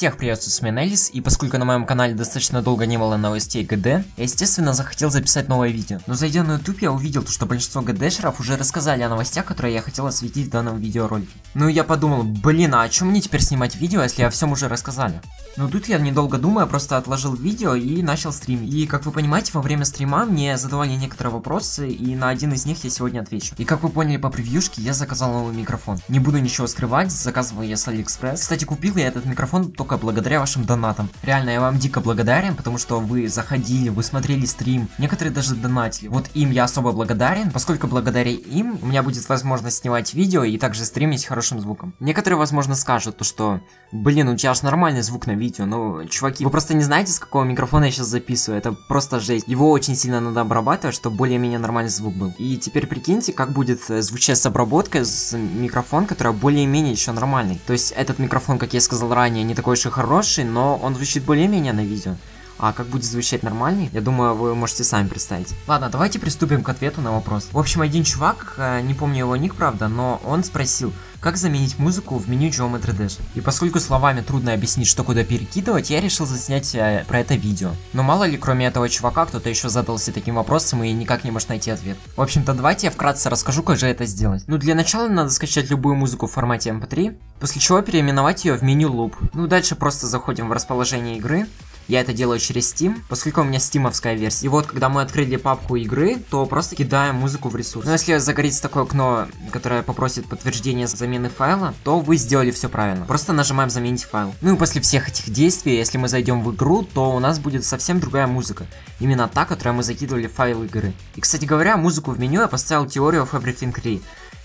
Всех приветствую, с вами Элис, и поскольку на моем канале достаточно долго не было новостей ГД, я естественно захотел записать новое видео. Но зайдя на YouTube, я увидел, что большинство ГДшеров уже рассказали о новостях, которые я хотел осветить в данном видеоролике. Ну и я подумал, блин, а о чем мне теперь снимать видео, если о всем уже рассказали? Но тут я, недолго думая, просто отложил видео и начал стрим. И как вы понимаете, во время стрима мне задавали некоторые вопросы, и на один из них я сегодня отвечу. И как вы поняли по превьюшке, я заказал новый микрофон. Не буду ничего скрывать, заказывал я с Алиэкспресс. Кстати, купил я этот микрофон только благодаря вашим донатам. Реально, я вам дико благодарен, потому что вы заходили, вы смотрели стрим, некоторые даже донатили. Вот им я особо благодарен, поскольку благодаря им у меня будет возможность снимать видео и также стримить хорошим звуком. Некоторые, возможно, скажут, то, что, блин, у тебя же нормальный звук на видео, но, чуваки, вы просто не знаете, с какого микрофона я сейчас записываю, это просто жесть. Его очень сильно надо обрабатывать, чтобы более-менее нормальный звук был. И теперь прикиньте, как будет э, звучать с обработкой с микрофон, который более-менее еще нормальный. То есть этот микрофон, как я сказал ранее, не такой и хороший, но он звучит более-менее на видео. А как будет звучать нормальный, я думаю, вы можете сами представить. Ладно, давайте приступим к ответу на вопрос. В общем, один чувак, э, не помню его ник, правда, но он спросил, как заменить музыку в меню Geometry Dash. И поскольку словами трудно объяснить, что куда перекидывать, я решил заснять э, про это видео. Но мало ли, кроме этого чувака, кто-то еще задался таким вопросом и никак не может найти ответ. В общем-то, давайте я вкратце расскажу, как же это сделать. Ну, для начала надо скачать любую музыку в формате MP3, эм после чего переименовать ее в меню Loop. Ну, дальше просто заходим в расположение игры, я это делаю через Steam, поскольку у меня стимовская версия. И вот, когда мы открыли папку игры, то просто кидаем музыку в ресурс. Но если загорится такое окно, которое попросит подтверждение замены файла, то вы сделали все правильно. Просто нажимаем заменить файл. Ну и после всех этих действий, если мы зайдем в игру, то у нас будет совсем другая музыка. Именно та, которую мы закидывали в файл игры. И, кстати говоря, музыку в меню я поставил теорию of Everything 3.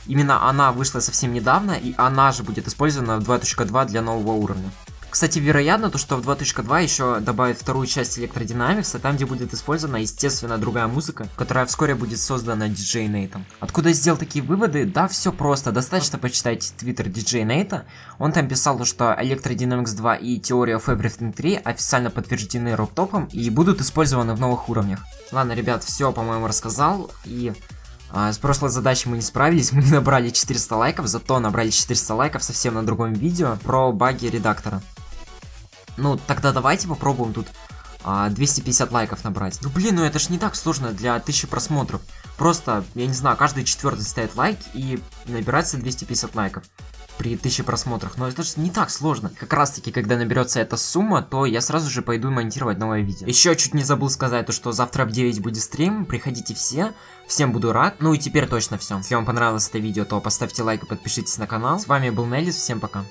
Именно она вышла совсем недавно, и она же будет использована в 2.2 для нового уровня. Кстати, вероятно, то, что в 2.2 еще добавят вторую часть Electrodynamics, там, где будет использована, естественно, другая музыка, которая вскоре будет создана DJ Нейтом. Откуда я сделал такие выводы? Да, все просто. Достаточно почитать твиттер DJ Нейта. Он там писал, что Electrodynamics 2 и Theory of Everything 3 официально подтверждены роктопом и будут использованы в новых уровнях. Ладно, ребят, все, по-моему, рассказал. И а, с прошлой задачей мы не справились, мы не набрали 400 лайков, зато набрали 400 лайков совсем на другом видео про баги редактора. Ну, тогда давайте попробуем тут а, 250 лайков набрать. Ну, блин, ну это ж не так сложно для 1000 просмотров. Просто, я не знаю, каждый четвертый ставит лайк и набирается 250 лайков при 1000 просмотрах. Но это же не так сложно. Как раз таки, когда наберется эта сумма, то я сразу же пойду монтировать новое видео. Еще чуть не забыл сказать то, что завтра в 9 будет стрим. Приходите все. Всем буду рад. Ну и теперь точно все. Если вам понравилось это видео, то поставьте лайк и подпишитесь на канал. С вами был Неллис. Всем пока.